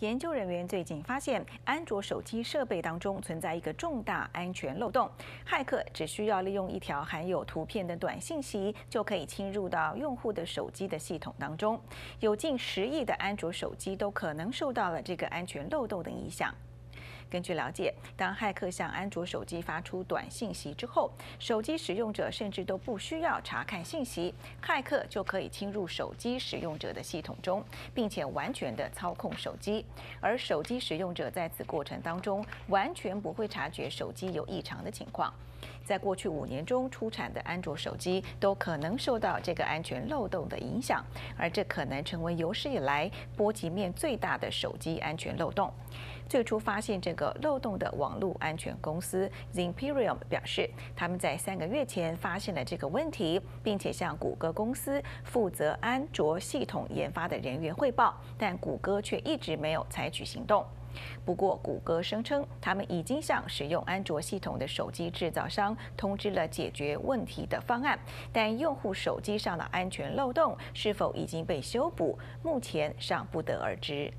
研究人员最近发现，安卓手机设备当中存在一个重大安全漏洞。骇客只需要利用一条含有图片的短信息，就可以侵入到用户的手机的系统当中。有近十亿的安卓手机都可能受到了这个安全漏洞的影响。根据了解，当骇客向安卓手机发出短信息之后，手机使用者甚至都不需要查看信息，骇客就可以侵入手机使用者的系统中，并且完全的操控手机。而手机使用者在此过程当中，完全不会察觉手机有异常的情况。在过去五年中出产的安卓手机都可能受到这个安全漏洞的影响，而这可能成为有史以来波及面最大的手机安全漏洞。最初发现这个漏洞的网络安全公司 z i m p e r i u m 表示，他们在三个月前发现了这个问题，并且向谷歌公司负责安卓系统研发的人员汇报，但谷歌却一直没有采取行动。不过，谷歌声称他们已经向使用安卓系统的手机制造商通知了解决问题的方案，但用户手机上的安全漏洞是否已经被修补，目前尚不得而知。